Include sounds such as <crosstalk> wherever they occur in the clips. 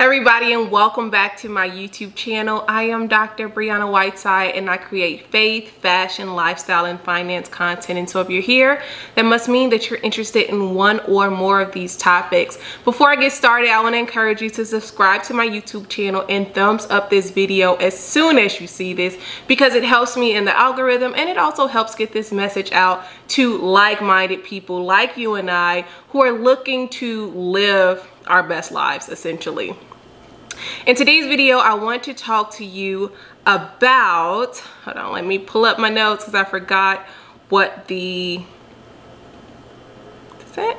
everybody and welcome back to my YouTube channel. I am Dr. Briana Whiteside and I create faith, fashion, lifestyle, and finance content. And so if you're here, that must mean that you're interested in one or more of these topics. Before I get started, I want to encourage you to subscribe to my YouTube channel and thumbs up this video as soon as you see this because it helps me in the algorithm and it also helps get this message out to like-minded people like you and I who are looking to live our best lives essentially. In today's video, I want to talk to you about, hold on, let me pull up my notes because I forgot what the, is that?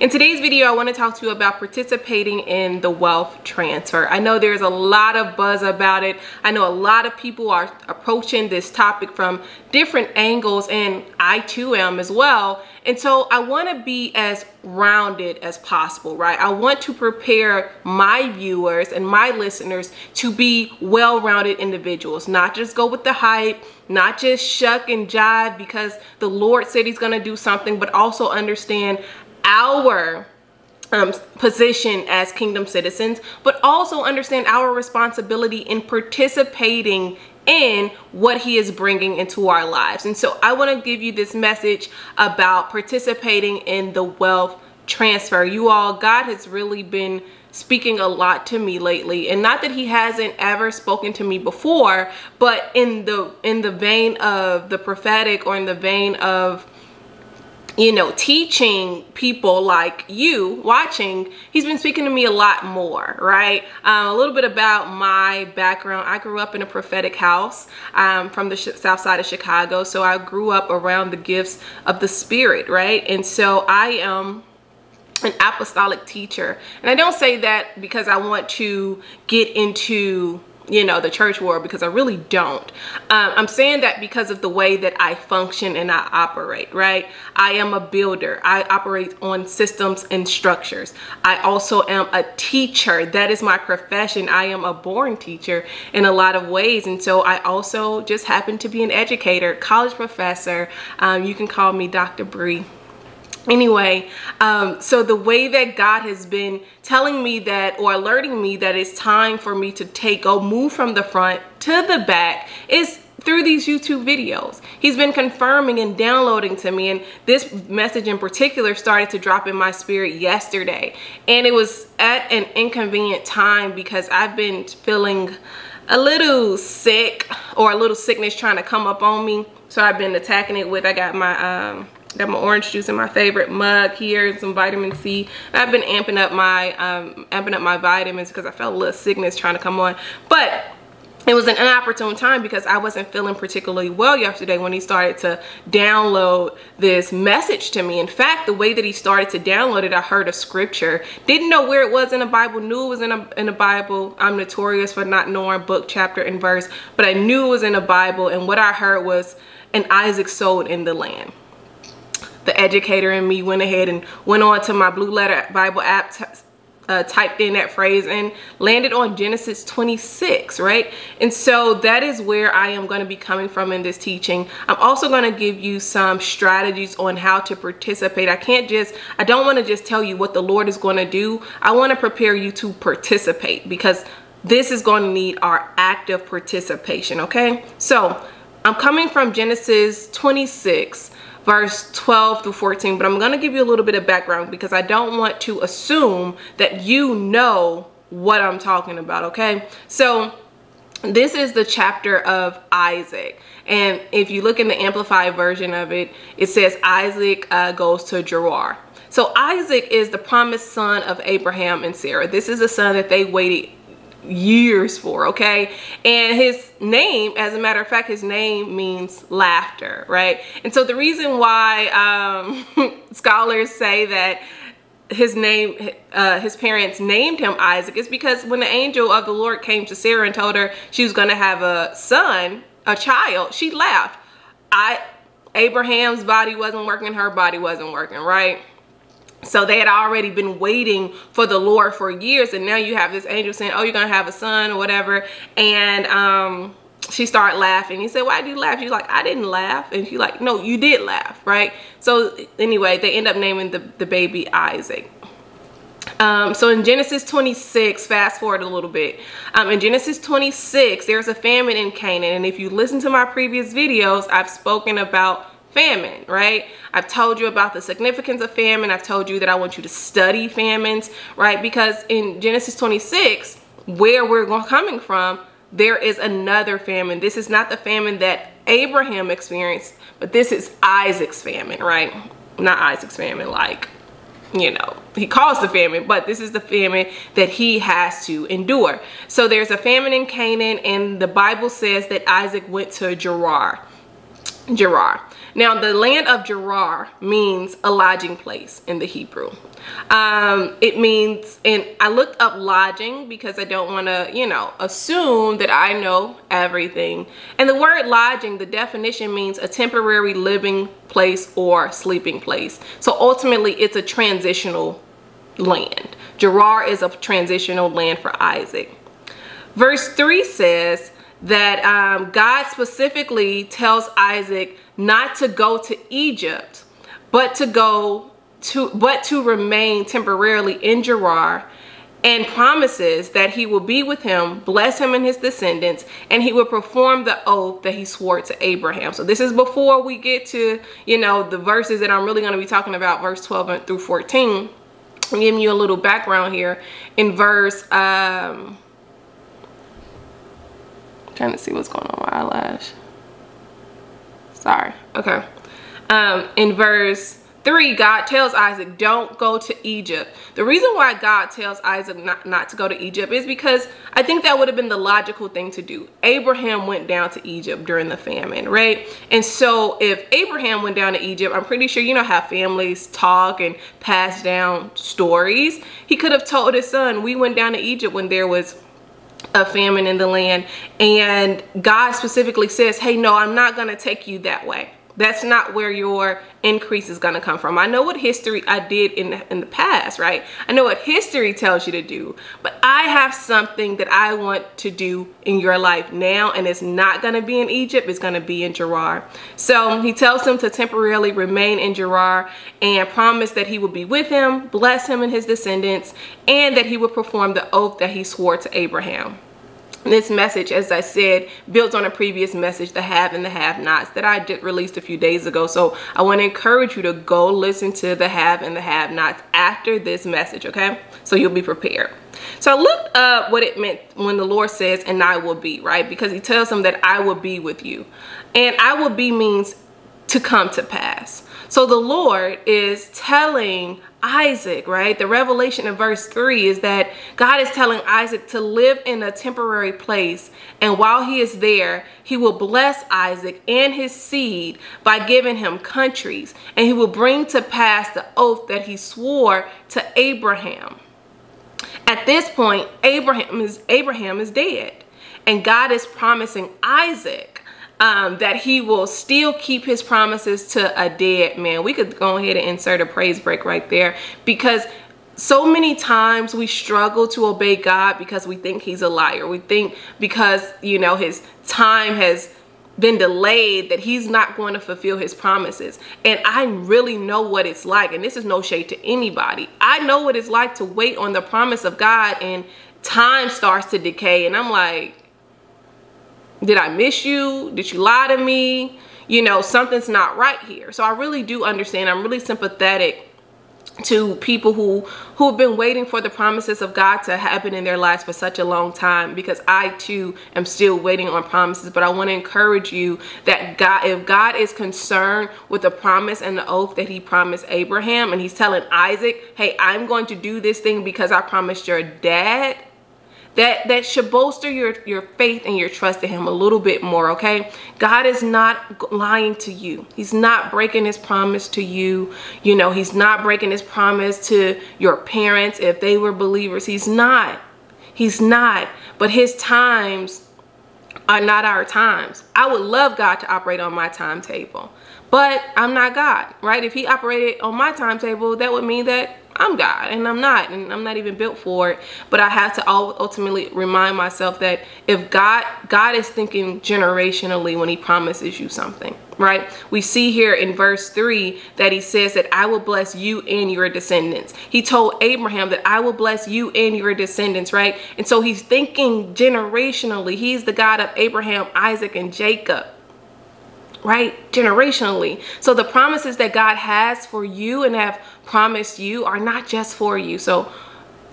In today's video, I want to talk to you about participating in the wealth transfer. I know there's a lot of buzz about it. I know a lot of people are approaching this topic from different angles and I too am as well. And so I want to be as rounded as possible, right? I want to prepare my viewers and my listeners to be well-rounded individuals, not just go with the hype, not just shuck and jive because the Lord said he's going to do something, but also understand our um, position as kingdom citizens, but also understand our responsibility in participating in what he is bringing into our lives. And so I want to give you this message about participating in the wealth transfer. You all, God has really been speaking a lot to me lately and not that he hasn't ever spoken to me before but in the in the vein of the prophetic or in the vein of you know, teaching people like you watching, he's been speaking to me a lot more, right? Um, a little bit about my background. I grew up in a prophetic house um, from the south side of Chicago. So I grew up around the gifts of the spirit, right? And so I am an apostolic teacher. And I don't say that because I want to get into you know, the church world because I really don't. Um, I'm saying that because of the way that I function and I operate, right? I am a builder. I operate on systems and structures. I also am a teacher. That is my profession. I am a born teacher in a lot of ways. And so I also just happen to be an educator, college professor. Um, you can call me Dr. Bree anyway um, so the way that god has been telling me that or alerting me that it's time for me to take go move from the front to the back is through these YouTube videos. He's been confirming and downloading to me and this message in particular started to drop in my spirit yesterday and it was at an inconvenient time because I've been feeling a little sick or a little sickness trying to come up on me so I've been attacking it with I got my um, got my orange juice in my favorite mug here and some vitamin c i've been amping up my um amping up my vitamins because i felt a little sickness trying to come on but it was an inopportune time because I wasn't feeling particularly well yesterday when he started to download this message to me. In fact, the way that he started to download it, I heard a scripture. Didn't know where it was in the Bible, knew it was in a, in the Bible. I'm notorious for not knowing book, chapter, and verse, but I knew it was in the Bible. And what I heard was, an Isaac sold in the land the educator in me went ahead and went on to my blue letter bible app uh, typed in that phrase and landed on Genesis 26, right? And so that is where I am going to be coming from in this teaching. I'm also going to give you some strategies on how to participate. I can't just, I don't want to just tell you what the Lord is going to do. I want to prepare you to participate because this is going to need our active participation, okay? So I'm coming from Genesis 26 verse 12 through 14, but I'm going to give you a little bit of background because I don't want to assume that you know what I'm talking about, okay? So this is the chapter of Isaac. And if you look in the amplified version of it, it says Isaac uh, goes to Gerar. So Isaac is the promised son of Abraham and Sarah. This is the son that they waited years for okay? And his name as a matter of fact his name means laughter right? And so the reason why um, <laughs> scholars say that his name uh, his parents named him Isaac is because when the angel of the Lord came to Sarah and told her she was going to have a son a child she laughed. I Abraham's body wasn't working her body wasn't working right so they had already been waiting for the Lord for years. And now you have this angel saying, oh, you're going to have a son or whatever. And um, she started laughing. He said, why did you laugh? She's like, I didn't laugh. And she's like, no, you did laugh, right? So anyway, they end up naming the, the baby Isaac. Um, so in Genesis 26, fast forward a little bit. Um, in Genesis 26, there's a famine in Canaan. And if you listen to my previous videos, I've spoken about famine, right? I've told you about the significance of famine. I've told you that I want you to study famines, right? Because in Genesis 26, where we're coming from, there is another famine. This is not the famine that Abraham experienced, but this is Isaac's famine, right? Not Isaac's famine, like, you know, he caused the famine, but this is the famine that he has to endure. So there's a famine in Canaan, and the Bible says that Isaac went to Gerar. Gerar. Now, the land of Gerar means a lodging place in the Hebrew. Um, it means, and I looked up lodging because I don't want to, you know, assume that I know everything. And the word lodging, the definition means a temporary living place or sleeping place. So ultimately, it's a transitional land. Gerar is a transitional land for Isaac. Verse 3 says that um, God specifically tells Isaac not to go to Egypt, but to go to, but to remain temporarily in Gerar and promises that he will be with him, bless him and his descendants, and he will perform the oath that he swore to Abraham. So this is before we get to, you know, the verses that I'm really going to be talking about, verse 12 through 14. I'm giving you a little background here. In verse, um, trying to see what's going on with my eyelash. Sorry. Okay. Um, in verse 3, God tells Isaac, don't go to Egypt. The reason why God tells Isaac not, not to go to Egypt is because I think that would have been the logical thing to do. Abraham went down to Egypt during the famine, right? And so if Abraham went down to Egypt, I'm pretty sure you know how families talk and pass down stories. He could have told his son, we went down to Egypt when there was a famine in the land. And God specifically says hey no I'm not gonna take you that way that's not where your increase is going to come from. I know what history I did in the, in the past, right? I know what history tells you to do, but I have something that I want to do in your life now, and it's not going to be in Egypt. It's going to be in Gerar. So he tells him to temporarily remain in Gerar and promise that he will be with him, bless him and his descendants, and that he will perform the oath that he swore to Abraham. This message, as I said, builds on a previous message, the have and the have-nots, that I did released a few days ago. So I want to encourage you to go listen to the have and the have-nots after this message, okay? So you'll be prepared. So I looked up what it meant when the Lord says, and I will be, right? Because he tells them that I will be with you. And I will be means to come to pass. So the Lord is telling Isaac, right? The revelation in verse 3 is that God is telling Isaac to live in a temporary place. And while he is there, he will bless Isaac and his seed by giving him countries. And he will bring to pass the oath that he swore to Abraham. At this point, Abraham is, Abraham is dead. And God is promising Isaac um, that he will still keep his promises to a dead man. We could go ahead and insert a praise break right there because so many times we struggle to obey God because we think he's a liar. We think because, you know, his time has been delayed that he's not going to fulfill his promises. And I really know what it's like. And this is no shade to anybody. I know what it's like to wait on the promise of God and time starts to decay. And I'm like, did I miss you? Did you lie to me? You know, something's not right here. So I really do understand. I'm really sympathetic to people who who have been waiting for the promises of God to happen in their lives for such a long time because I too am still waiting on promises but I want to encourage you that God if God is concerned with the promise and the oath that he promised Abraham and he's telling Isaac hey I'm going to do this thing because I promised your dad that that should bolster your your faith and your trust in him a little bit more okay? God is not lying to you. He's not breaking his promise to you. You know he's not breaking his promise to your parents if they were believers. He's not. He's not. But his times are not our times. I would love god to operate on my timetable but i'm not god right? If he operated on my timetable that would mean that I'm God and I'm not and I'm not even built for it. But I have to ultimately remind myself that if God God is thinking generationally when he promises you something right? We see here in verse 3 that he says that I will bless you and your descendants. He told Abraham that I will bless you and your descendants right? And so he's thinking generationally. He's the God of Abraham Isaac and Jacob right? Generationally. So the promises that God has for you and have promised you are not just for you. So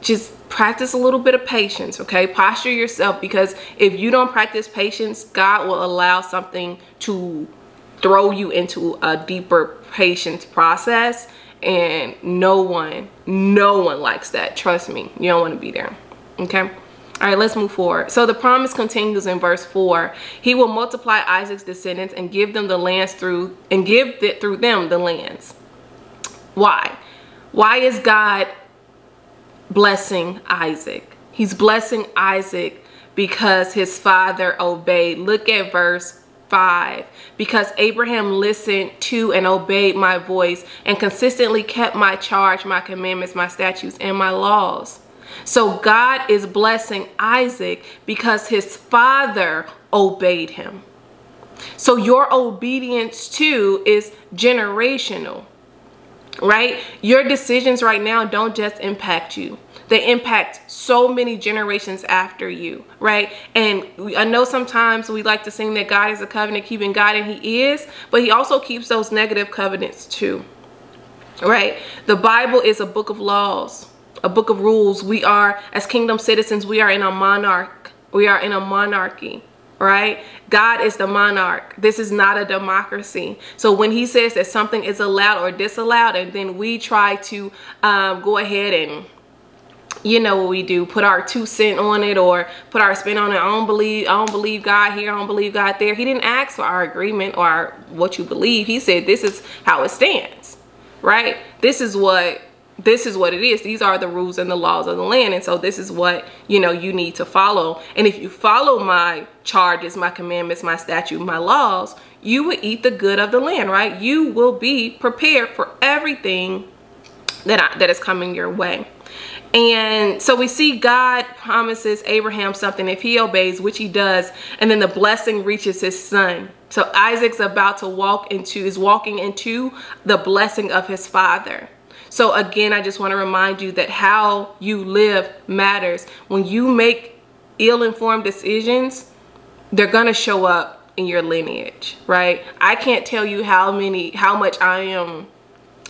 just practice a little bit of patience, okay? Posture yourself because if you don't practice patience, God will allow something to throw you into a deeper patience process and no one, no one likes that. Trust me, you don't want to be there, okay? All right, let's move forward. So the promise continues in verse 4. He will multiply Isaac's descendants and give them the lands through and give it through them the lands. Why? Why is God blessing Isaac? He's blessing Isaac because his father obeyed. Look at verse 5 because Abraham listened to and obeyed my voice and consistently kept my charge, my commandments, my statutes, and my laws. So God is blessing Isaac because his father obeyed him. So your obedience too is generational, right? Your decisions right now don't just impact you. They impact so many generations after you, right? And I know sometimes we like to sing that God is a covenant keeping God, and He is, but He also keeps those negative covenants too, right? The Bible is a book of laws a book of rules. We are, as kingdom citizens, we are in a monarch. We are in a monarchy, right? God is the monarch. This is not a democracy. So when he says that something is allowed or disallowed, and then we try to um, go ahead and you know what we do put our two cent on it or put our spin on it i don't believe i don't believe god here i don't believe god there he didn't ask for our agreement or our, what you believe he said this is how it stands right this is what this is what it is. These are the rules and the laws of the land. And so this is what you know you need to follow. And if you follow my charges my commandments my statute my laws you will eat the good of the land right? You will be prepared for everything that I, that is coming your way. And so we see God promises Abraham something if he obeys, which he does, and then the blessing reaches his son. So Isaac's about to walk into, is walking into the blessing of his father. So again, I just want to remind you that how you live matters. When you make ill-informed decisions, they're going to show up in your lineage, right? I can't tell you how many, how much I am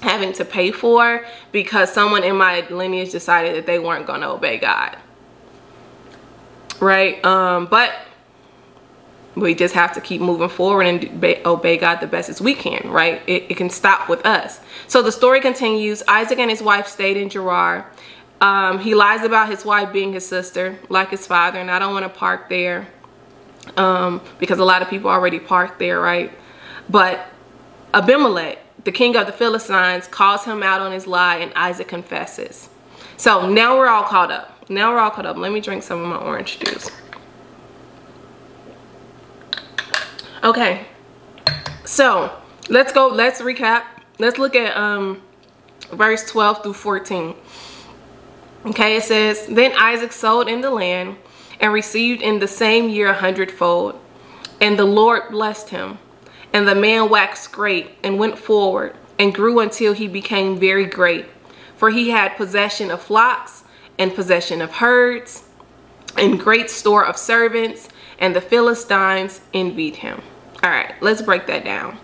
having to pay for because someone in my lineage decided that they weren't going to obey God. Right? Um, but we just have to keep moving forward and obey God the best as we can, right? It, it, can stop with us. So the story continues. Isaac and his wife stayed in Gerar. Um, he lies about his wife being his sister, like his father, and I don't want to park there um, because a lot of people already parked there, right? But Abimelech, the king of the Philistines, calls him out on his lie, and Isaac confesses. So now we're all caught up. Now we're all caught up. Let me drink some of my orange juice. Okay, so let's go, let's recap. Let's look at um, verse 12 through 14. Okay, it says, Then Isaac sold in the land and received in the same year a hundredfold. And the Lord blessed him. And the man waxed great and went forward and grew until he became very great. For he had possession of flocks and possession of herds and great store of servants, and the Philistines envied him. All right, let's break that down.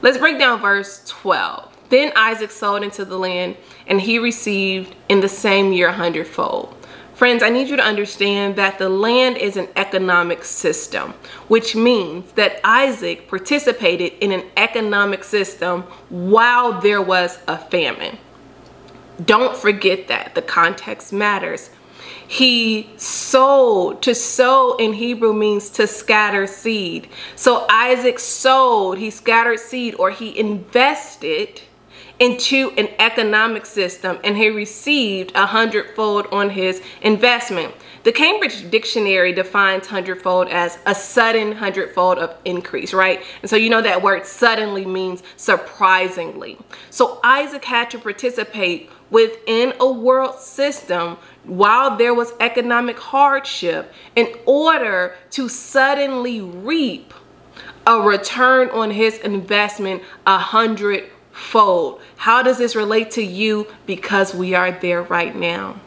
Let's break down verse 12. Then Isaac sold into the land, and he received in the same year a hundredfold. Friends, I need you to understand that the land is an economic system, which means that Isaac participated in an economic system while there was a famine. Don't forget that. The context matters he sowed. To sow in Hebrew means to scatter seed. So Isaac sowed, he scattered seed or he invested into an economic system and he received a hundredfold on his investment. The Cambridge Dictionary defines hundredfold as a sudden hundredfold of increase, right? And so you know that word suddenly means surprisingly. So Isaac had to participate within a world system while there was economic hardship in order to suddenly reap a return on his investment a hundredfold. How does this relate to you? Because we are there right now.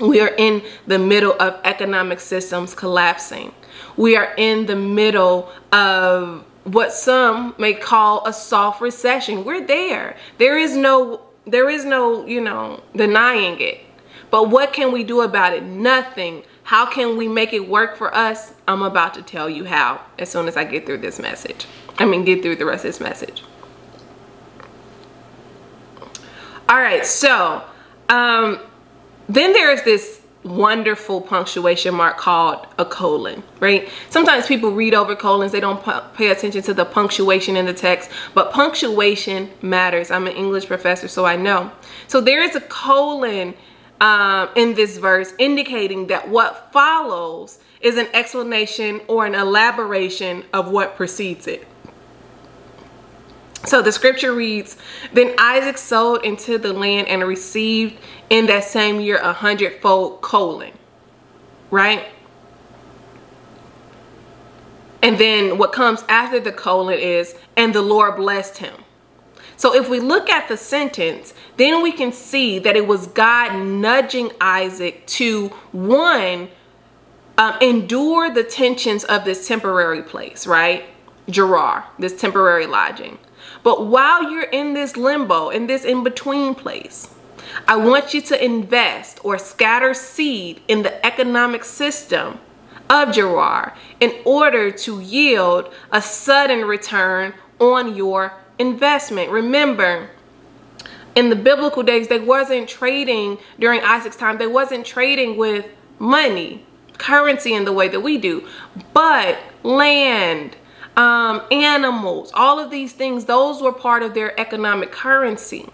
We are in the middle of economic systems collapsing. We are in the middle of what some may call a soft recession. We're there. There is no there is no, you know, denying it. But what can we do about it? Nothing. How can we make it work for us? I'm about to tell you how as soon as I get through this message. I mean, get through the rest of this message. All right, so um, then there's this wonderful punctuation mark called a colon, right? Sometimes people read over colons, they don't pay attention to the punctuation in the text, but punctuation matters. I'm an English professor, so I know. So there is a colon um, in this verse indicating that what follows is an explanation or an elaboration of what precedes it. So the scripture reads, Then Isaac sold into the land and received in that same year a hundredfold colon. Right? And then what comes after the colon is, and the Lord blessed him. So if we look at the sentence, then we can see that it was God nudging Isaac to one, um, endure the tensions of this temporary place, right? Gerar, this temporary lodging. But while you're in this limbo, in this in-between place, I want you to invest or scatter seed in the economic system of Gerar in order to yield a sudden return on your investment. Remember, in the biblical days, they wasn't trading during Isaac's time, they wasn't trading with money, currency in the way that we do, but land, um, animals, all of these things, those were part of their economic currency,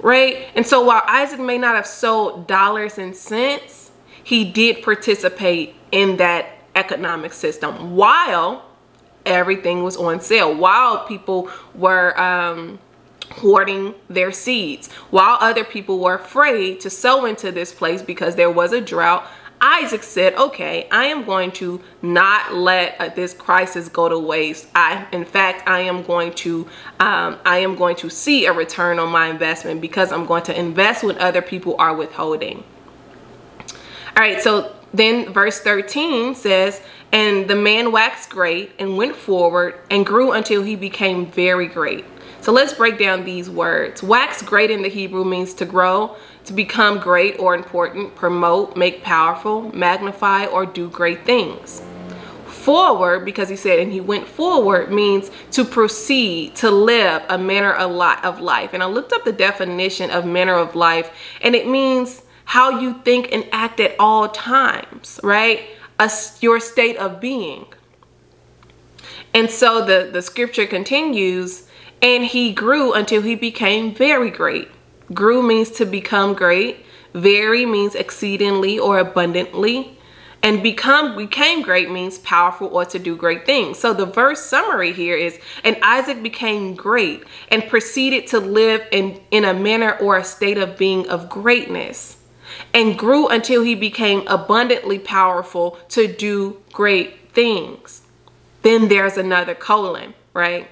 right? And so while Isaac may not have sold dollars and cents, he did participate in that economic system while everything was on sale, while people were um, hoarding their seeds, while other people were afraid to sow into this place because there was a drought Isaac said, okay, I am going to not let uh, this crisis go to waste. I, in fact, I am going to, um, I am going to see a return on my investment because I'm going to invest when other people are withholding. All right, so then verse 13 says, and the man waxed great and went forward and grew until he became very great. So let's break down these words. Wax great in the Hebrew means to grow, to become great or important, promote, make powerful, magnify, or do great things. Forward, because he said, and he went forward, means to proceed, to live a manner of life. And I looked up the definition of manner of life, and it means how you think and act at all times, right? A, your state of being. And so the, the scripture continues, and he grew until he became very great. Grew means to become great. Very means exceedingly or abundantly. And become became great means powerful or to do great things. So the verse summary here is, and Isaac became great and proceeded to live in, in a manner or a state of being of greatness and grew until he became abundantly powerful to do great things. Then there's another colon, right?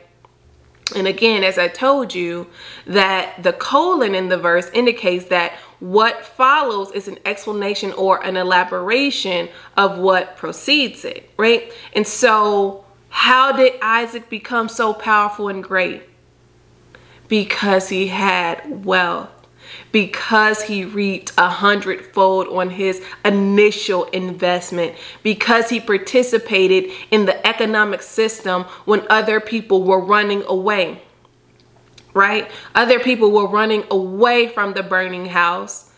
And again, as I told you, that the colon in the verse indicates that what follows is an explanation or an elaboration of what precedes it, right? And so, how did Isaac become so powerful and great? Because he had wealth because he reaped a hundredfold on his initial investment, because he participated in the economic system when other people were running away, right? Other people were running away from the burning house.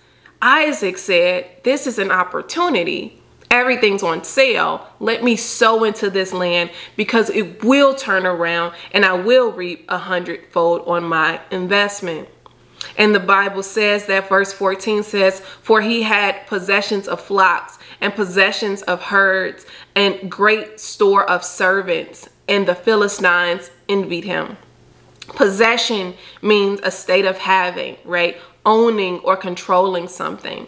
Isaac said, This is an opportunity. Everything's on sale. Let me sow into this land because it will turn around and I will reap a hundredfold on my investment. And the Bible says that verse 14 says, For he had possessions of flocks and possessions of herds and great store of servants, and the Philistines envied him. Possession means a state of having, right? Owning or controlling something.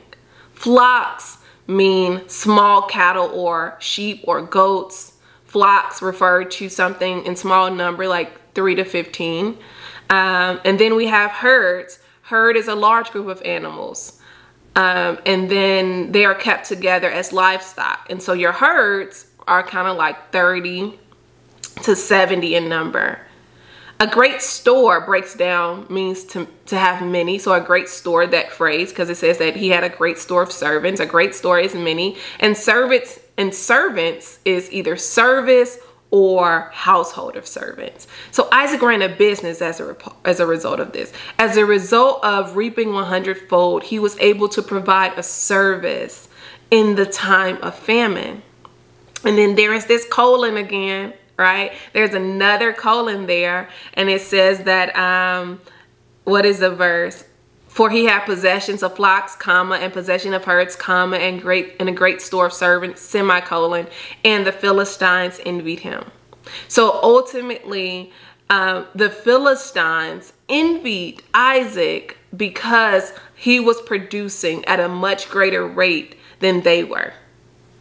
Flocks mean small cattle or sheep or goats. Flocks refer to something in small number like 3 to 15. Um, and then we have herds. Herd is a large group of animals. Um, and then they are kept together as livestock. And so your herds are kind of like 30 to 70 in number. A great store breaks down means to, to have many. So a great store, that phrase, because it says that he had a great store of servants. A great store is many. And servants and servants is either service or household of servants. So Isaac ran a business as a, as a result of this. As a result of reaping 100 fold, he was able to provide a service in the time of famine. And then there is this colon again, right? There's another colon there. And it says that, um, what is the verse? For he had possessions of flocks, comma, and possession of herds, comma, and great and a great store of servants, semicolon, and the Philistines envied him. So ultimately, um, the Philistines envied Isaac because he was producing at a much greater rate than they were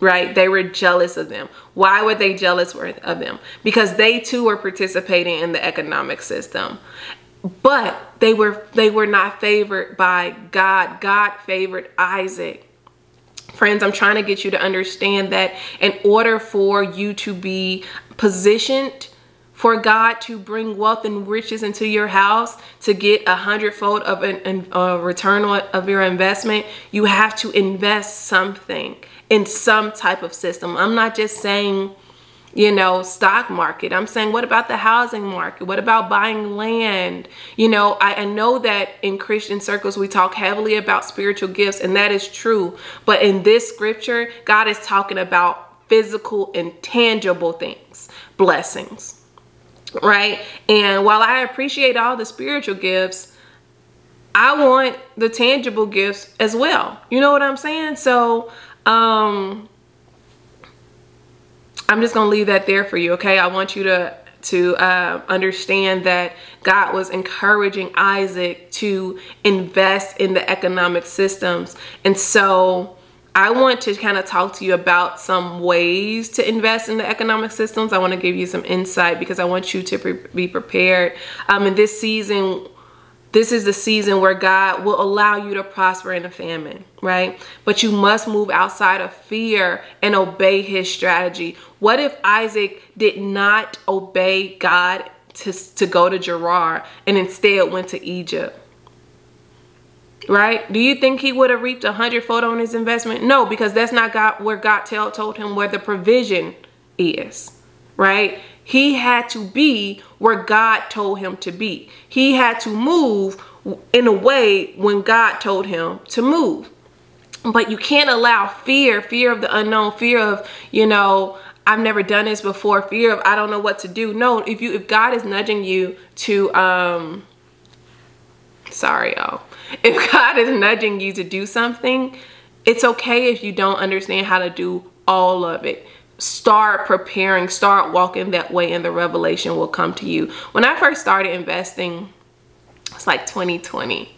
right? They were jealous of them. Why were they jealous of them? Because they too were participating in the economic system. But they were they were not favored by God. God favored Isaac. Friends, I'm trying to get you to understand that in order for you to be positioned for God to bring wealth and riches into your house, to get a hundredfold of an, a return of your investment, you have to invest something in some type of system. I'm not just saying, you know, stock market. I'm saying, what about the housing market? What about buying land? You know, I, I, know that in Christian circles, we talk heavily about spiritual gifts, and that is true. But in this scripture, God is talking about physical and tangible things, blessings, right? And while I appreciate all the spiritual gifts, I want the tangible gifts as well. You know what I'm saying? So, um, I'm just to leave that there for you, okay? I want you to to uh, understand that God was encouraging Isaac to invest in the economic systems. And so I want to kind of talk to you about some ways to invest in the economic systems. I want to give you some insight because I want you to pre be prepared. Um, in this season, this is the season where God will allow you to prosper in a famine, right? But you must move outside of fear and obey his strategy. What if Isaac did not obey God to, to go to Gerar and instead went to Egypt? Right? Do you think he would have reaped a hundredfold on his investment? No, because that's not God where God tell, told him where the provision is. Right? He had to be where God told him to be. He had to move in a way when God told him to move. But you can't allow fear, fear of the unknown, fear of, you know, I've never done this before, fear of I don't know what to do. No, if you if God is nudging you to um sorry y'all. <laughs> If God is nudging you to do something, it's okay if you don't understand how to do all of it start preparing, start walking that way and the revelation will come to you. When I first started investing, it's like 2020.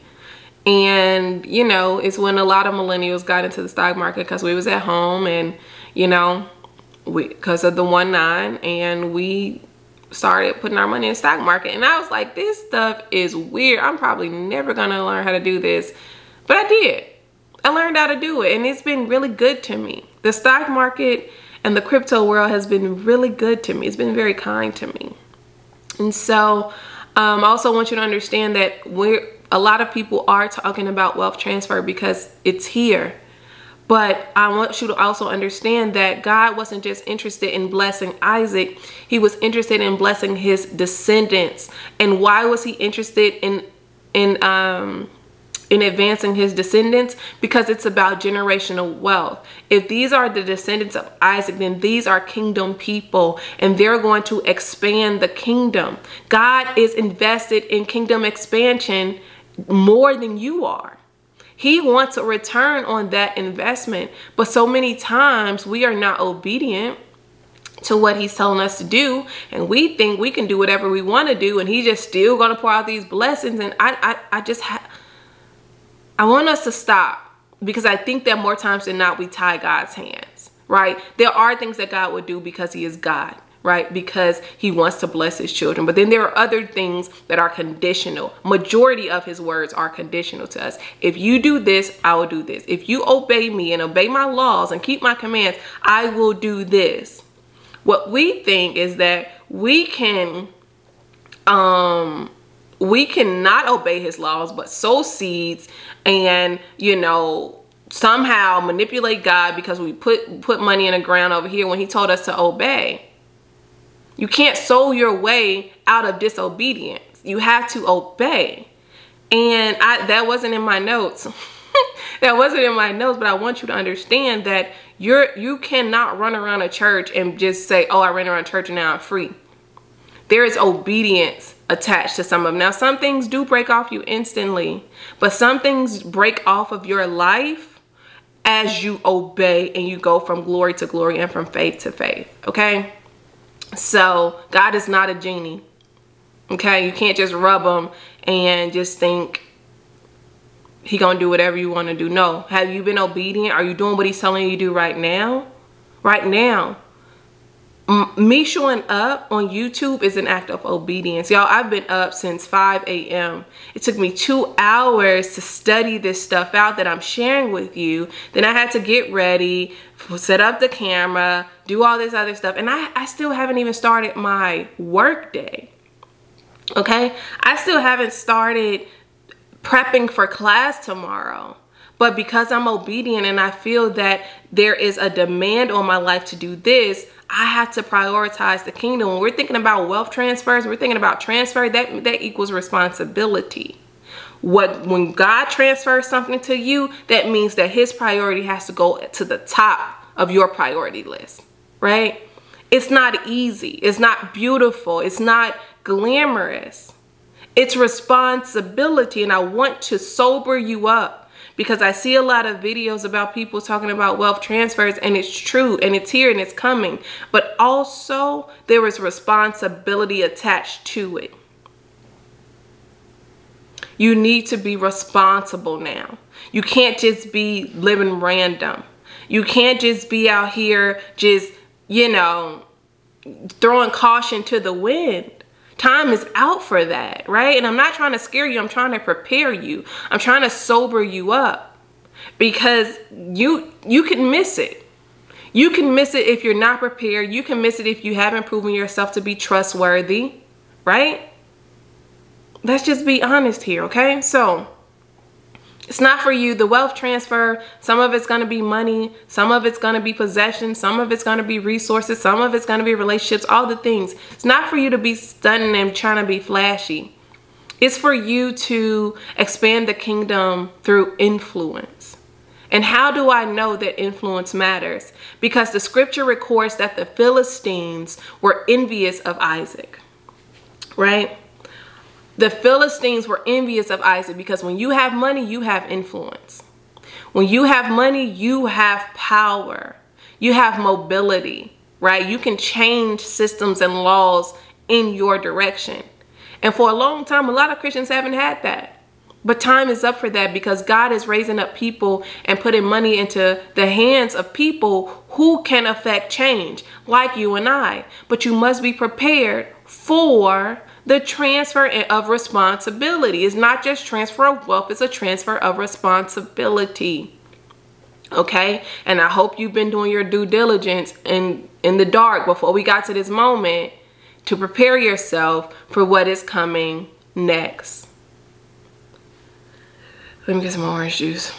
And, you know, it's when a lot of millennials got into the stock market because we was at home and, you know, we because of the one nine and we started putting our money in stock market. And I was like, this stuff is weird. I'm probably never to learn how to do this. But I did. I learned how to do it and it's been really good to me. The stock market and the crypto world has been really good to me. It's been very kind to me. And so um, I also want you to understand that we're, a lot of people are talking about wealth transfer because it's here. But I want you to also understand that God wasn't just interested in blessing Isaac. He was interested in blessing his descendants. And why was he interested in, in, um, in advancing his descendants because it's about generational wealth. If these are the descendants of Isaac, then these are kingdom people and they're going to expand the kingdom. God is invested in kingdom expansion more than you are. He wants a return on that investment. But so many times we are not obedient to what he's telling us to do and we think we can do whatever we want to do and he's just still going to pour out these blessings and I I, I just I want us to stop because I think that more times than not we tie God's hands, right? There are things that God would do because he is God right? Because he wants to bless his children. But then there are other things that are conditional. Majority of his words are conditional to us. If you do this, I will do this. If you obey me and obey my laws and keep my commands, I will do this. What we think is that we can um we cannot obey his laws but sow seeds and you know somehow manipulate God because we put put money in the ground over here when he told us to obey. You can't sow your way out of disobedience. You have to obey. And I that wasn't in my notes. <laughs> that wasn't in my notes, but I want you to understand that you're you cannot run around a church and just say, "Oh, I ran around church and now I'm free." There is obedience attached to some of them. Now, some things do break off you instantly, but some things break off of your life as you obey and you go from glory to glory and from faith to faith. Okay? So, God is not a genie. Okay? You can't just rub him and just think he gonna do whatever you want to do. No. Have you been obedient? Are you doing what he's telling you to do right now? Right now. Me showing up on YouTube is an act of obedience. Y'all, I've been up since 5 a.m. It took me two hours to study this stuff out that I'm sharing with you. Then I had to get ready, set up the camera, do all this other stuff. And I, I still haven't even started my work day. Okay? I still haven't started prepping for class tomorrow. But because I'm obedient and I feel that there is a demand on my life to do this, I have to prioritize the kingdom. When we're thinking about wealth transfers, we're thinking about transfer, that, that equals responsibility. What when God transfers something to you, that means that his priority has to go to the top of your priority list, right? It's not easy. It's not beautiful. It's not glamorous. It's responsibility and I want to sober you up because I see a lot of videos about people talking about wealth transfers and it's true and it's here and it's coming. But also there is responsibility attached to it. You need to be responsible now. You can't just be living random. You can't just be out here just, you know, throwing caution to the wind. Time is out for that, right? And I'm not trying to scare you. I'm trying to prepare you. I'm trying to sober you up because you you can miss it. You can miss it if you're not prepared. You can miss it if you haven't proven yourself to be trustworthy, right? Let's just be honest here, okay? So, it's not for you. The wealth transfer, some of it's going to be money, some of it's going to be possession, some of it's going to be resources, some of it's going to be relationships, all the things. It's not for you to be stunning and trying to be flashy. It's for you to expand the kingdom through influence. And how do I know that influence matters? Because the scripture records that the Philistines were envious of Isaac, right? The Philistines were envious of Isaac because when you have money, you have influence. When you have money, you have power. You have mobility, right? You can change systems and laws in your direction. And for a long time, a lot of Christians haven't had that. But time is up for that because God is raising up people and putting money into the hands of people who can affect change, like you and I. But you must be prepared for the transfer of responsibility. It's not just transfer of wealth, it's a transfer of responsibility. Okay? And I hope you've been doing your due diligence in, in the dark before we got to this moment to prepare yourself for what is coming next. Let me get some orange juice.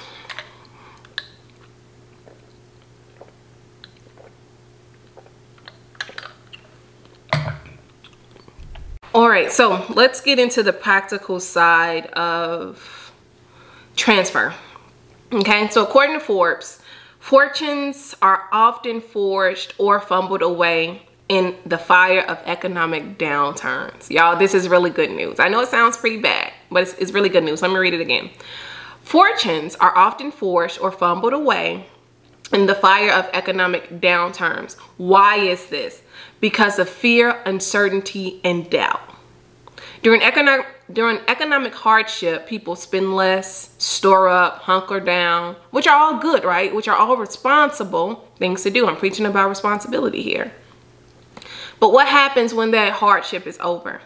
All right, so let's get into the practical side of transfer. Okay, so according to Forbes, fortunes are often forged or fumbled away in the fire of economic downturns. Y'all, this is really good news. I know it sounds pretty bad, but it's, it's really good news. Let me read it again. Fortunes are often forged or fumbled away in the fire of economic downturns. Why is this? Because of fear, uncertainty, and doubt. During economic during economic hardship, people spend less, store up, hunker down, which are all good, right? Which are all responsible things to do. I'm preaching about responsibility here. But what happens when that hardship is over?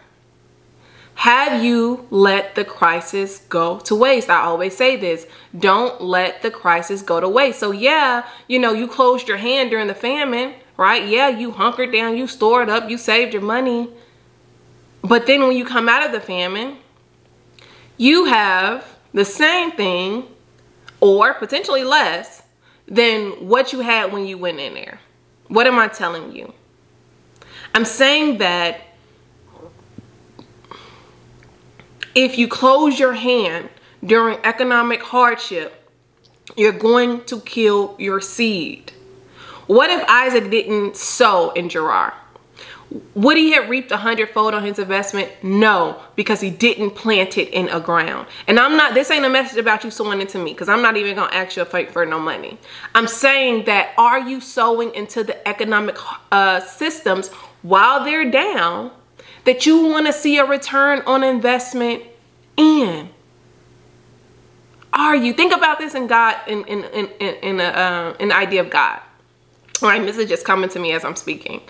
Have you let the crisis go to waste? I always say this don't let the crisis go to waste. So, yeah, you know, you closed your hand during the famine, right? Yeah, you hunkered down, you stored up, you saved your money. But then when you come out of the famine, you have the same thing or potentially less than what you had when you went in there. What am I telling you? I'm saying that if you close your hand during economic hardship, you're going to kill your seed. What if Isaac didn't sow in Gerar? Would he have reaped a hundredfold on his investment? No, because he didn't plant it in a ground. And I'm not, this ain't a message about you sowing into me, because I'm not even gonna ask you to fight for no money. I'm saying that are you sowing into the economic uh, systems while they're down that you wanna see a return on investment in? Are you? Think about this in God, in, in, in, in, in, a, uh, the idea of God. Right, this is just coming to me as I'm speaking.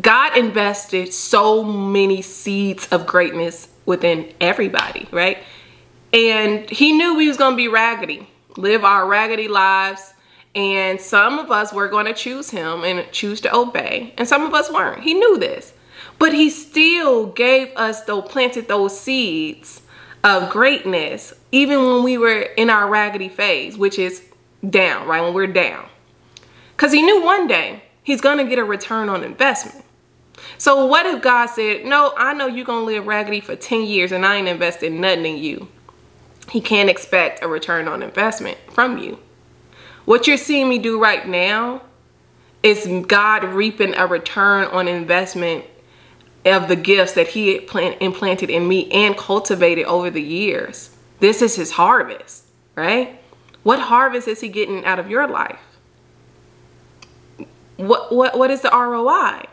God invested so many seeds of greatness within everybody, right? And he knew we was going to be raggedy, live our raggedy lives. And some of us were going to choose him and choose to obey. And some of us weren't. He knew this. But he still gave us, though, planted those seeds of greatness, even when we were in our raggedy phase, which is down, right? When we're down. Because he knew one day he's going to get a return on investment. So what if God said, no, I know you're going to live raggedy for 10 years and I ain't invested nothing in you. He can't expect a return on investment from you. What you're seeing me do right now is God reaping a return on investment of the gifts that he had plant, implanted in me and cultivated over the years. This is his harvest, right? What harvest is he getting out of your life? What, what, what is the ROI?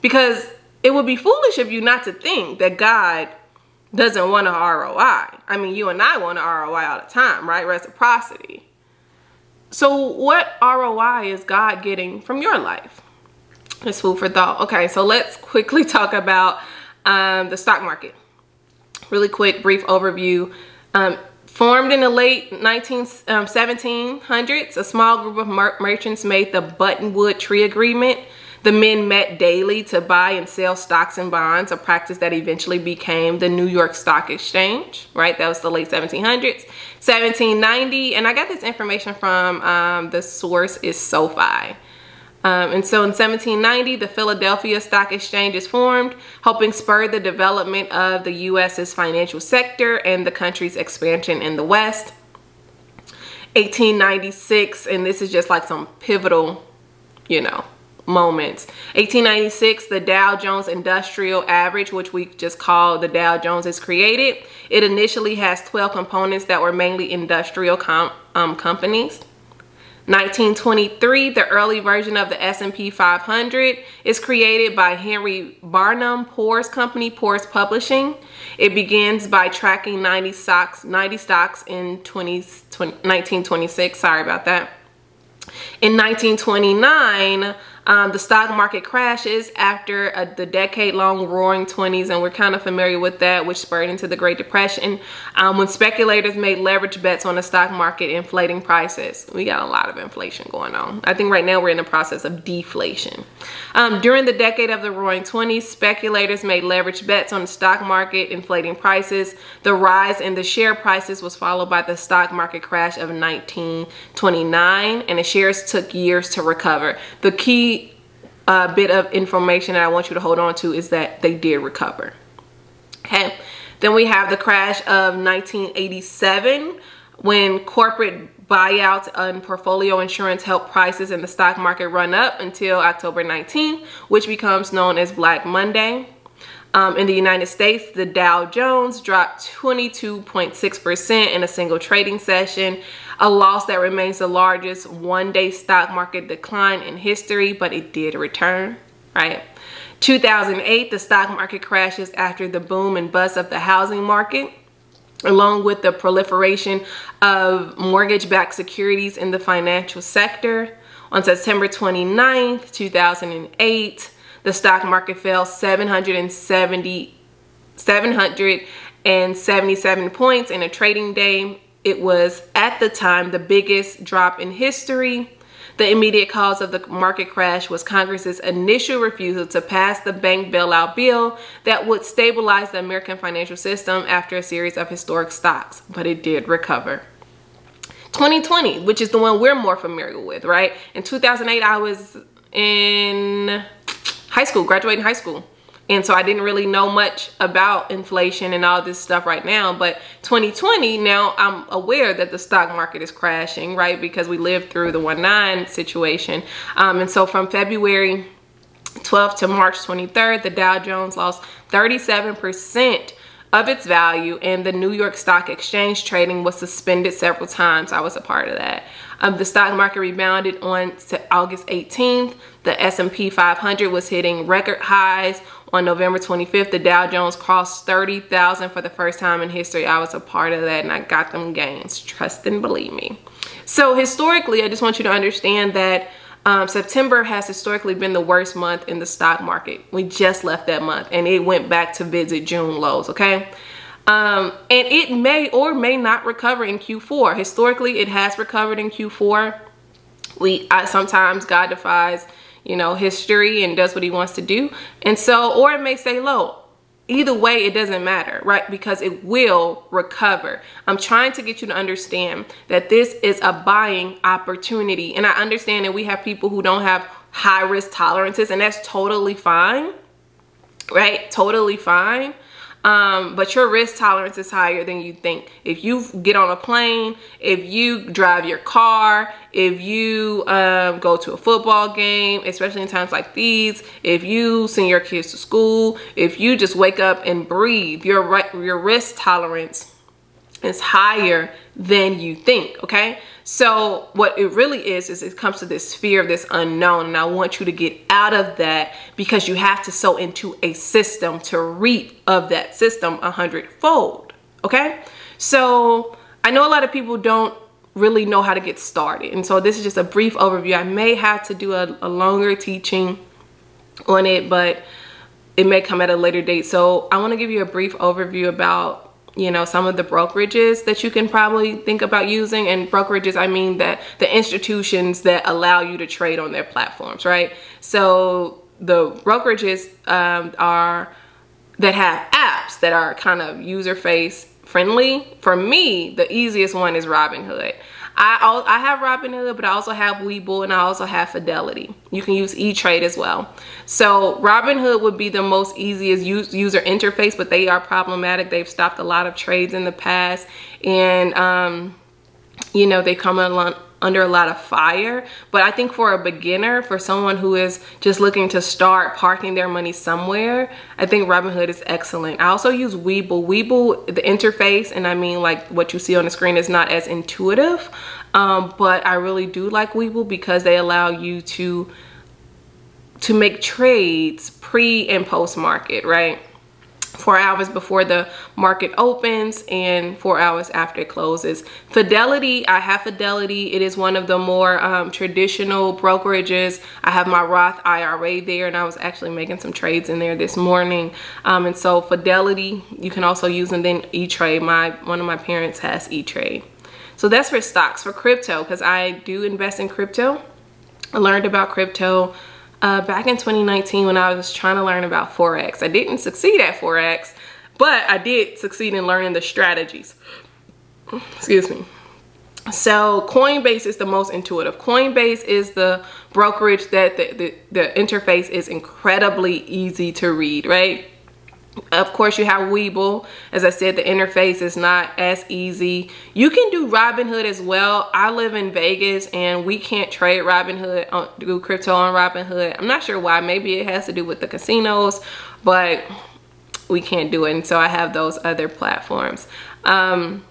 Because it would be foolish of you not to think that God doesn't want an ROI. I mean, you and I want an ROI all the time, right? Reciprocity. So what ROI is God getting from your life? It's food for thought. Okay, so let's quickly <laughs> talk about um, the stock market. Really quick, brief overview. Um, formed in the late 19, um, 1700s, a small group of mer merchants made the Buttonwood Tree Agreement the men met daily to buy and sell stocks and bonds, a practice that eventually became the New York Stock Exchange, right? That was the late 1700s. 1790, and I got this information from, um, the source is SoFi. Um, and so in 1790, the Philadelphia Stock Exchange is formed, helping spur the development of the U.S.'s financial sector and the country's expansion in the West. 1896, and this is just like some pivotal, you know, moments. 1896, the Dow Jones Industrial Average, which we just call the Dow Jones, is created. It initially has 12 components that were mainly industrial com um, companies. 1923, the early version of the S&P 500 is created by Henry Varnum Poor's company, Poor's Publishing. It begins by tracking 90 stocks, 90 stocks in 20, 20, 1926. Sorry about that. In 1929, um, the stock market crashes after a, the decade-long roaring 20s, and we're kind of familiar with that, which spurred into the Great Depression, um, when speculators made leverage bets on the stock market, inflating prices. We got a lot of inflation going on. I think right now we're in the process of deflation. Um, during the decade of the roaring 20s, speculators made leverage bets on the stock market, inflating prices. The rise in the share prices was followed by the stock market crash of 1929, and the shares took years to recover. The key uh, bit of information that I want you to hold on to is that they did recover. Okay. Then we have the crash of 1987 when corporate buyouts and portfolio insurance helped prices in the stock market run up until October 19, which becomes known as Black Monday. Um, in the United States, the Dow Jones dropped 22.6% in a single trading session, a loss that remains the largest one-day stock market decline in history, but it did return, right? 2008, the stock market crashes after the boom and bust of the housing market along with the proliferation of mortgage-backed securities in the financial sector. On September 29, 2008, the stock market fell 770, 777 points in a trading day. It was at the time the biggest drop in history. The immediate cause of the market crash was Congress's initial refusal to pass the bank bailout bill that would stabilize the American financial system after a series of historic stocks, but it did recover. 2020, which is the one we're more familiar with, right? In 2008, I was in high school, graduating high school. And so I didn't really know much about inflation and all this stuff right now. But 2020, now I'm aware that the stock market is crashing, right? Because we lived through the 1-9 situation. Um, and so from February 12th to March 23rd, the Dow Jones lost 37% of its value and the New York Stock Exchange trading was suspended several times. I was a part of that. Um, the stock market rebounded on August 18th. The S&P 500 was hitting record highs. On November 25th, the Dow Jones crossed 30,000 for the first time in history. I was a part of that and I got them gains. Trust and believe me. So historically, I just want you to understand that um, September has historically been the worst month in the stock market. We just left that month and it went back to visit June lows, okay? Um, and it may or may not recover in Q4. Historically, it has recovered in Q4. We I, Sometimes God defies, you know, history and does what he wants to do. And so, or it may stay low either way it doesn't matter right? Because it will recover. I'm trying to get you to understand that this is a buying opportunity. And i understand that we have people who don't have high risk tolerances and that's totally fine right? Totally fine um, but your risk tolerance is higher than you think. If you get on a plane, if you drive your car, if you um, go to a football game, especially in times like these, if you send your kids to school, if you just wake up and breathe, your, your risk tolerance is higher than you think, okay? So what it really is, is it comes to this fear of this unknown. And I want you to get out of that because you have to sow into a system to reap of that system a hundredfold, okay? So I know a lot of people don't really know how to get started. And so this is just a brief overview. I may have to do a, a longer teaching on it, but it may come at a later date. So I wanna give you a brief overview about you know some of the brokerages that you can probably think about using. And brokerages i mean that the institutions that allow you to trade on their platforms right? So the brokerages um, are that have apps that are kind of user face friendly for me the easiest one is robinhood I, I have Robinhood, but I also have Webull and I also have Fidelity. You can use E-Trade as well. So Robinhood would be the most easiest user interface, but they are problematic. They've stopped a lot of trades in the past. And, um, you know, they come along under a lot of fire. But I think for a beginner, for someone who is just looking to start parking their money somewhere, I think Robinhood is excellent. I also use Webull. Webull, the interface, and I mean like what you see on the screen is not as intuitive, um, but I really do like Webull because they allow you to to make trades pre and post market, right? Four hours before the market opens and four hours after it closes. Fidelity, I have Fidelity. It is one of the more um, traditional brokerages. I have my Roth IRA there and I was actually making some trades in there this morning. Um, and so Fidelity, you can also use and then E-Trade. My, one of my parents has E-Trade. So that's for stocks. For crypto, because I do invest in crypto. I learned about crypto uh, back in 2019 when I was trying to learn about Forex. I didn't succeed at Forex, but I did succeed in learning the strategies. Excuse me. So Coinbase is the most intuitive. Coinbase is the brokerage that the, the, the interface is incredibly easy to read, right? Of course, you have Webull. As I said, the interface is not as easy. You can do Robinhood as well. I live in Vegas and we can't trade Robinhood, on, do crypto on Robinhood. I'm not sure why. Maybe it has to do with the casinos, but we can't do it. And so I have those other platforms. Um,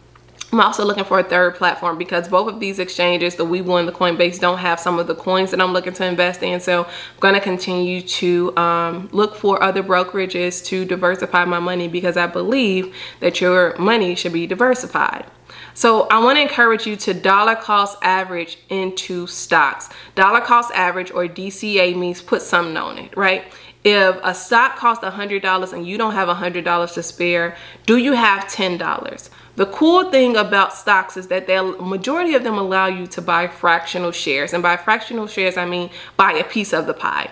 I'm also looking for a third platform because both of these exchanges, the Webull and the Coinbase, don't have some of the coins that I'm looking to invest in. So I'm going to continue to um, look for other brokerages to diversify my money because I believe that your money should be diversified. So I want to encourage you to dollar cost average into stocks. Dollar cost average or DCA means put something on it, right? If a stock costs $100 and you don't have $100 to spare, do you have $10? The cool thing about stocks is that the majority of them allow you to buy fractional shares. And by fractional shares, I mean buy a piece of the pie.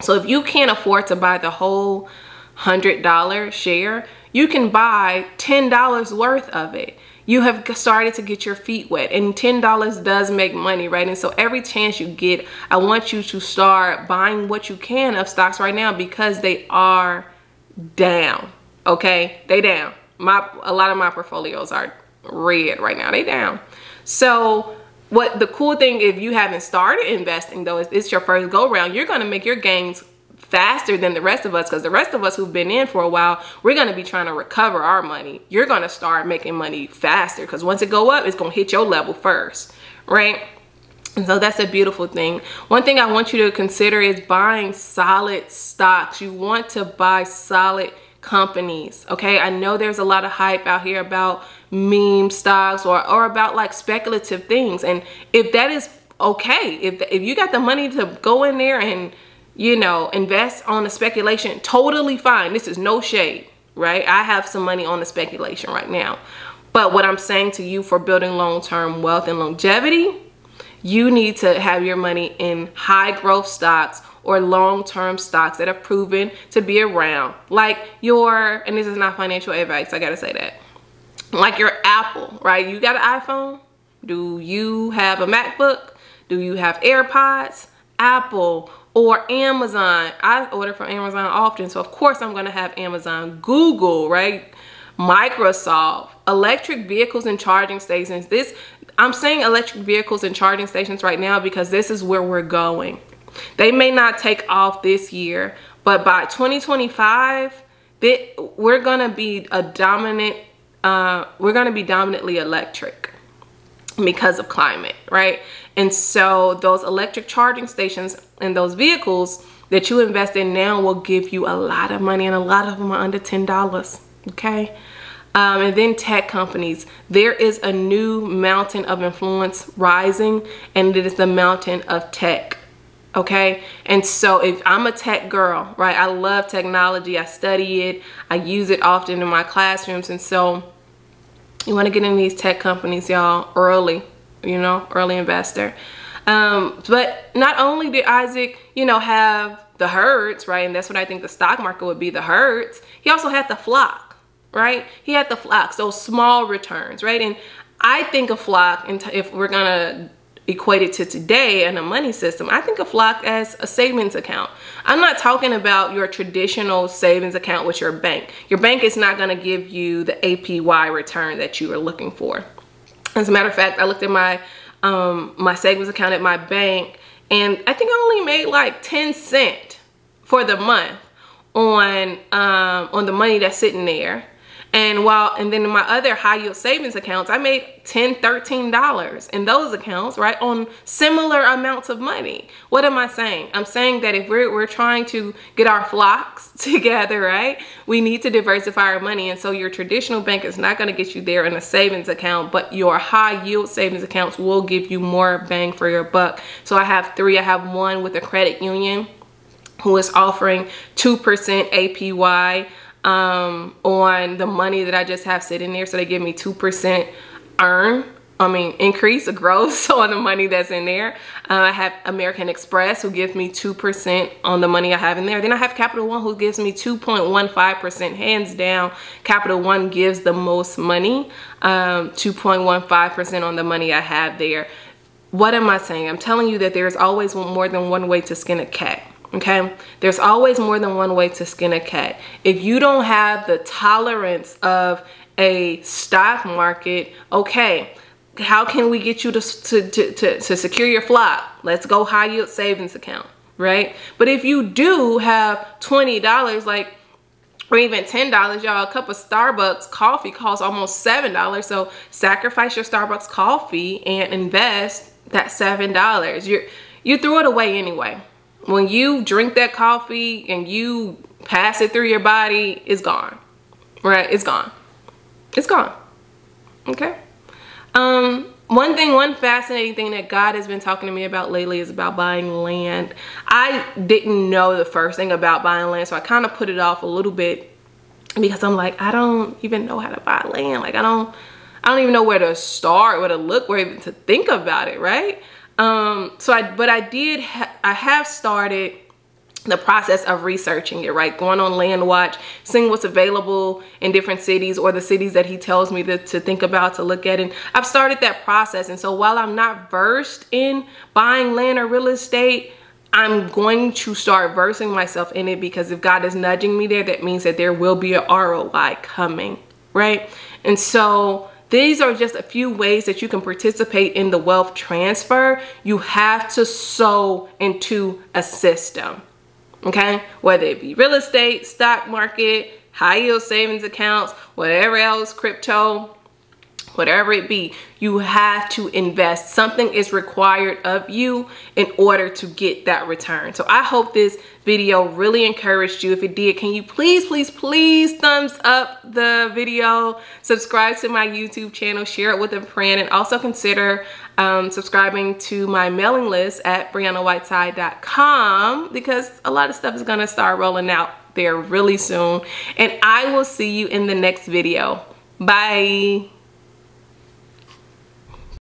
So if you can't afford to buy the whole $100 share, you can buy $10 worth of it you have started to get your feet wet and $10 does make money right and so every chance you get I want you to start buying what you can of stocks right now because they are down okay they down my a lot of my portfolios are red right now they down so what the cool thing if you haven't started investing though is it's your first go round you're going to make your gains faster than the rest of us because the rest of us who've been in for a while, we're going to be trying to recover our money. You're going to start making money faster because once it go up, it's going to hit your level first, right? And so that's a beautiful thing. One thing I want you to consider is buying solid stocks. You want to buy solid companies, okay? I know there's a lot of hype out here about meme stocks or, or about like speculative things. And if that is okay, if, if you got the money to go in there and you know, invest on the speculation, totally fine. This is no shade, right? I have some money on the speculation right now. But what I'm saying to you for building long-term wealth and longevity, you need to have your money in high growth stocks or long-term stocks that have proven to be around. Like your, and this is not financial advice, I gotta say that. Like your Apple, right? You got an iPhone? Do you have a MacBook? Do you have AirPods? Apple or Amazon. I order from Amazon often, so of course I'm gonna have Amazon. Google, right? Microsoft, electric vehicles and charging stations. This, I'm saying electric vehicles and charging stations right now because this is where we're going. They may not take off this year, but by 2025, they, we're gonna be a dominant, uh, we're gonna be dominantly electric because of climate, right? And so those electric charging stations and those vehicles that you invest in now will give you a lot of money and a lot of them are under $10, okay? Um, and then tech companies. There is a new mountain of influence rising and it is the mountain of tech okay? And so if i'm a tech girl right i love technology i study it i use it often in my classrooms and so you want to get in these tech companies y'all early you know early investor. Um, but not only did isaac you know have the herds right and that's what i think the stock market would be the herds he also had the flock right? He had the flocks those small returns right? And i think a flock and if we're gonna equated to today and a money system, I think of Flock as a savings account. I'm not talking about your traditional savings account with your bank. Your bank is not going to give you the APY return that you are looking for. As a matter of fact, I looked at my um, my savings account at my bank and I think I only made like 10 cent for the month on um, on the money that's sitting there and while, and then in my other high yield savings accounts, I made 10, 13 dollars in those accounts, right? On similar amounts of money. What am I saying? I'm saying that if we're, we're trying to get our flocks <laughs> together, right? We need to diversify our money. And so your traditional bank is not going to get you there in a savings account, but your high yield savings accounts will give you more bang for your buck. So I have three. I have one with a credit union who is offering 2% APY um, on the money that I just have sitting there. So they give me 2% earn, I mean, increase or growth <laughs> on the money that's in there. Uh, I have American Express who gives me 2% on the money I have in there. Then I have Capital One who gives me 2.15%. Hands down, Capital One gives the most money, 2.15% um, on the money I have there. What am I saying? I'm telling you that there's always more than one way to skin a cat okay there's always more than one way to skin a cat if you don't have the tolerance of a stock market okay how can we get you to, to, to, to, to secure your flock let's go high yield savings account right but if you do have $20 like or even $10, y'all, a cup of Starbucks coffee costs almost $7. So sacrifice your Starbucks coffee and invest that $7. You're, you threw it away anyway. When you drink that coffee and you pass it through your body, it's gone, right? It's gone. It's gone, okay? Um, one thing, one fascinating thing that God has been talking to me about lately is about buying land. I didn't know the first thing about buying land, so I kind of put it off a little bit because I'm like, I don't even know how to buy land. Like, I don't, I don't even know where to start, where to look, where even to think about it, right? Um, so I, but I did, ha I have started the process of researching it, right? Going on Land Watch, seeing what's available in different cities or the cities that he tells me to, to think about, to look at. And I've started that process. And so while I'm not versed in buying land or real estate, I'm going to start versing myself in it because if God is nudging me there, that means that there will be an ROI coming, right? And so these are just a few ways that you can participate in the wealth transfer. You have to sow into a system okay? Whether it be real estate, stock market, high yield savings accounts, whatever else, crypto, whatever it be, you have to invest. Something is required of you in order to get that return. So I hope this video really encouraged you. If it did, can you please, please, please thumbs up the video, subscribe to my YouTube channel, share it with a friend, and also consider um, subscribing to my mailing list at BrianaWhiteside.com because a lot of stuff is gonna start rolling out there really soon. And I will see you in the next video. Bye.